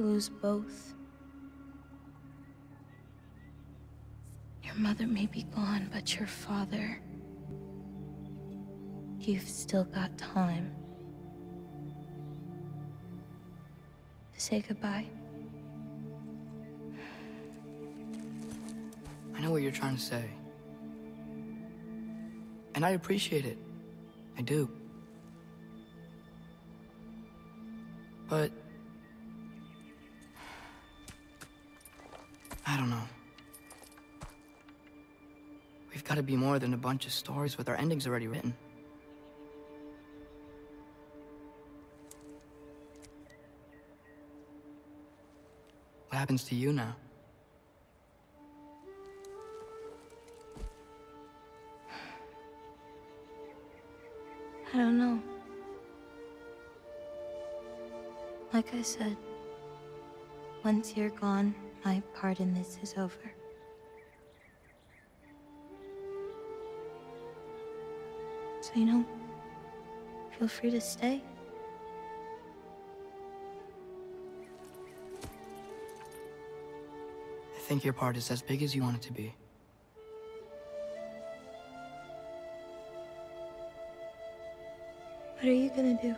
lose both. Your mother may be gone, but your father... You've still got time. To say goodbye. I know what you're trying to say. And I appreciate it. I do. But... We've got to be more than a bunch of stories with our endings already written. What happens to you now? I don't know. Like I said, once you're gone, my part in this is over. So, you know, feel free to stay. I think your part is as big as you want it to be. What are you gonna do?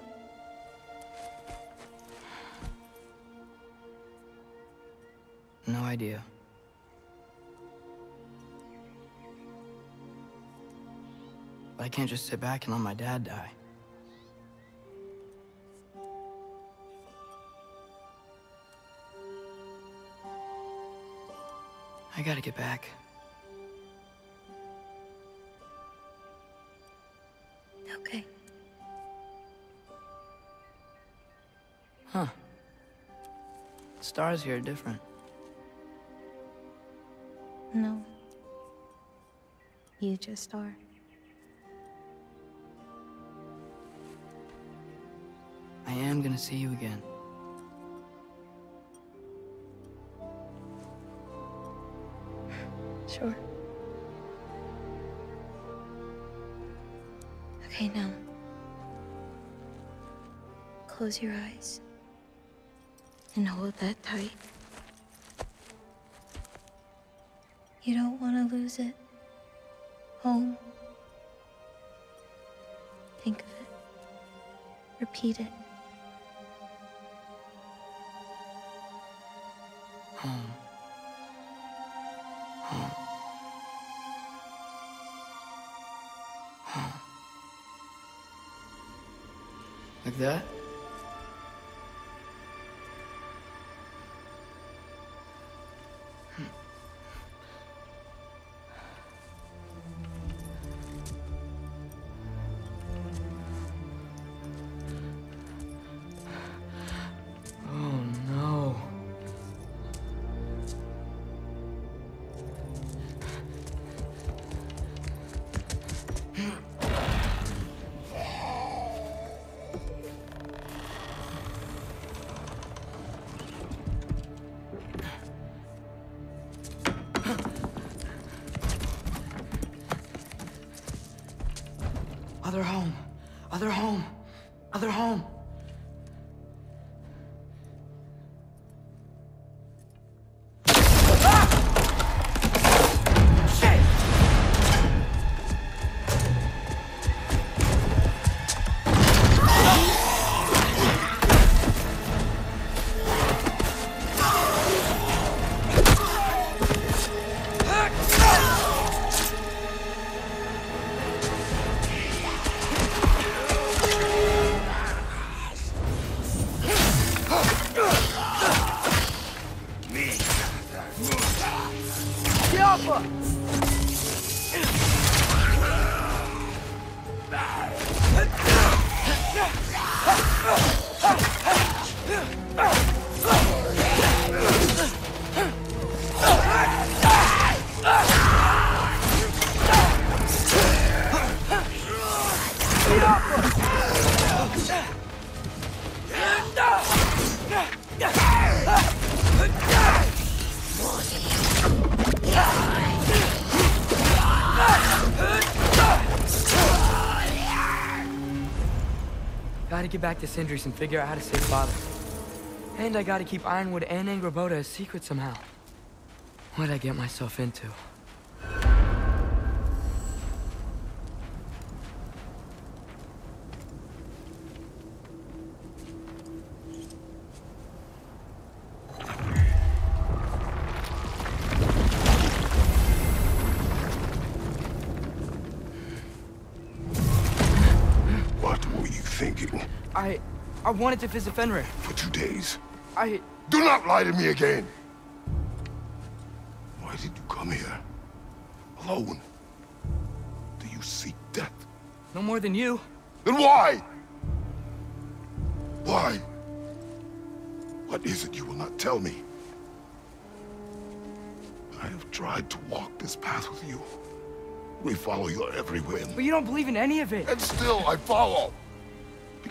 No idea. But I can't just sit back and let my dad die. I gotta get back. Okay. Huh. The stars here are different. No. You just are. Am gonna see you again. Sure. Okay, now. Close your eyes. And hold that tight. You don't want to lose it. Home. Think of it. Repeat it. Like that? Other home. Gotta get back to Sindri's and figure out how to save Father. And I gotta keep Ironwood and Angrboda a secret somehow. What'd I get myself into? I... Wanted to visit Fenrir. For two days? I... Do not lie to me again! Why did you come here? Alone? Do you seek death? No more than you. Then why? Why? What is it you will not tell me? I have tried to walk this path with you. We follow your every whim. But you don't believe in any of it. And still I follow.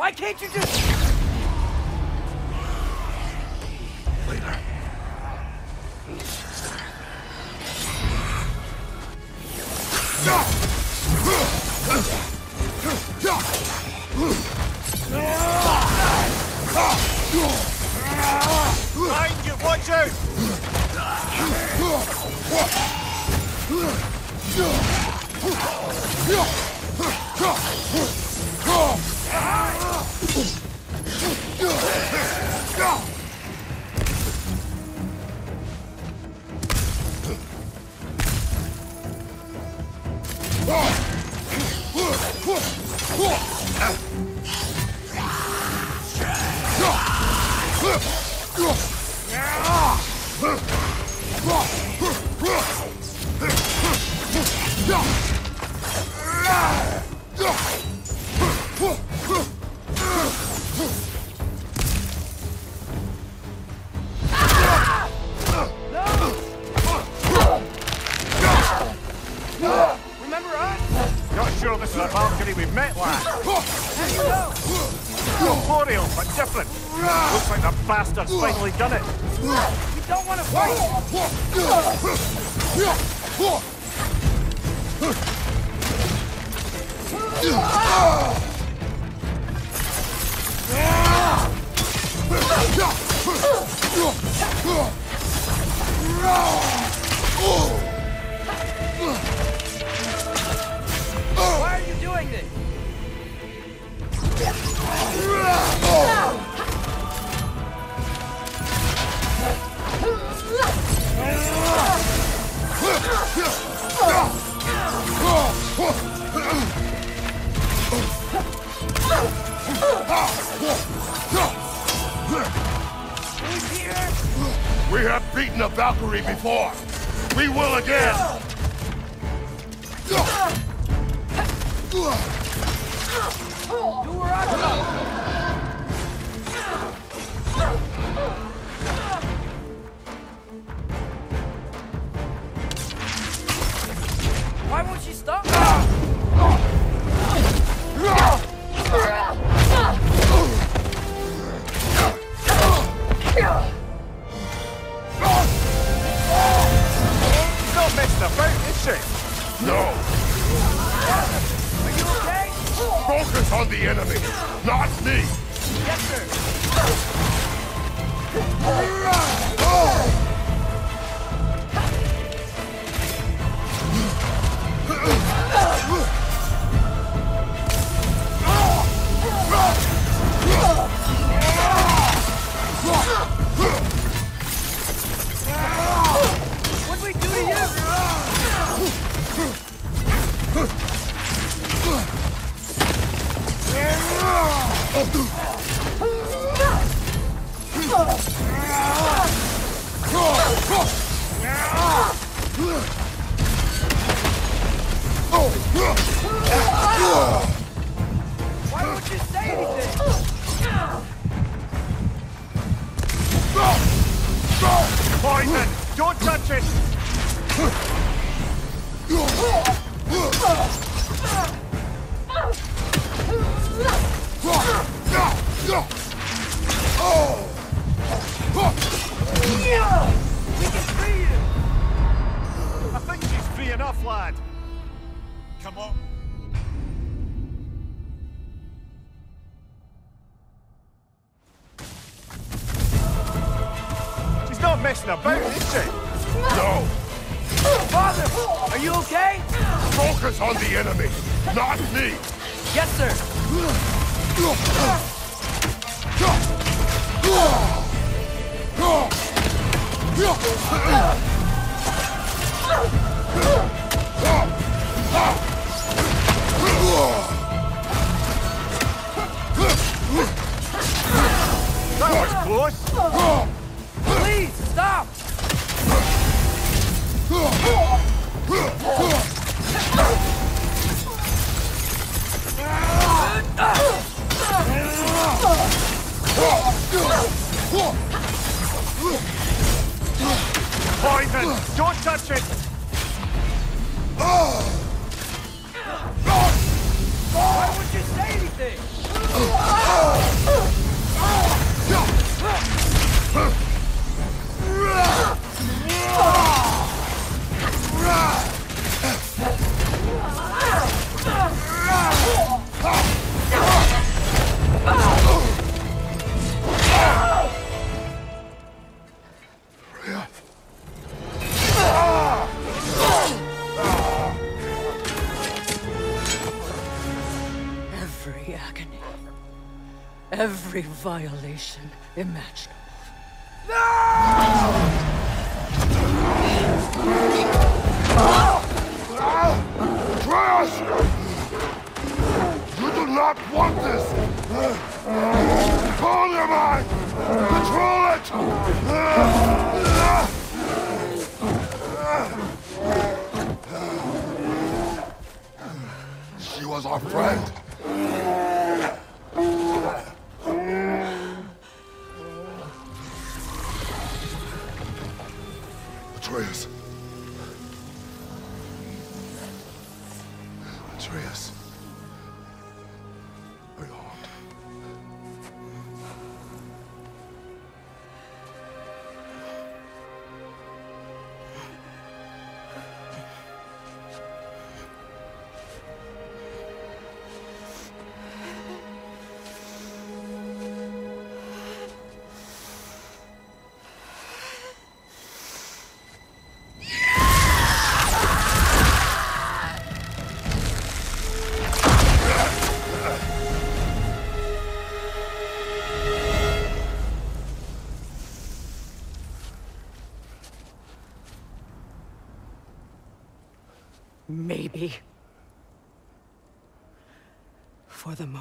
Why can't you just... Later. You, watch out! Bastard's finally done it. We don't want to fight. We have beaten a Valkyrie before. We will again. Whoa. Why don't you say anything? Go! Go! Poison! Don't touch it! We can free you! I think she's free enough, lad. Come on. Messing about, is she? No! Father, are you okay? Focus on the enemy, not me! Yes, sir. That was close. Don't touch it! Why would you say anything? Every violation imaginable. Atreus! You do not want this! Control your mind! Control it! She was our friend.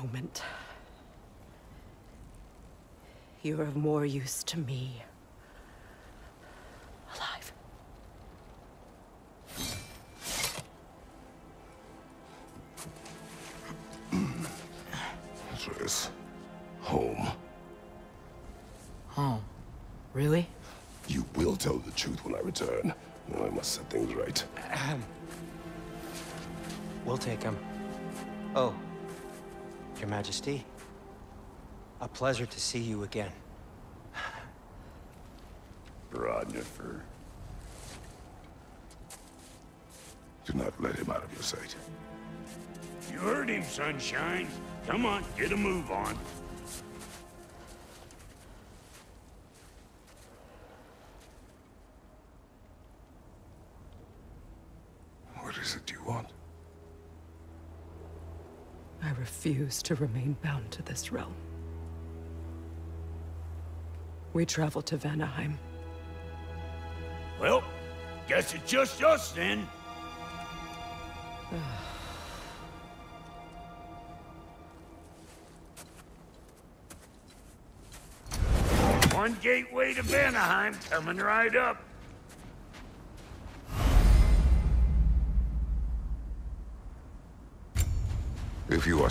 For the moment. You're of more use to me. Alive. Atreus. Home. Home. Really? You will tell the truth when I return. Now I must set things right. We'll take him. Oh, Your Majesty. A pleasure to see you again. Rodnifer. Do not let him out of your sight. You heard him, Sunshine. Come on, get a move on. What is it you want? I refuse to remain bound to this realm. We travel to Vanaheim. Well, guess it's just us then. One gateway to Vanaheim coming right up. If you are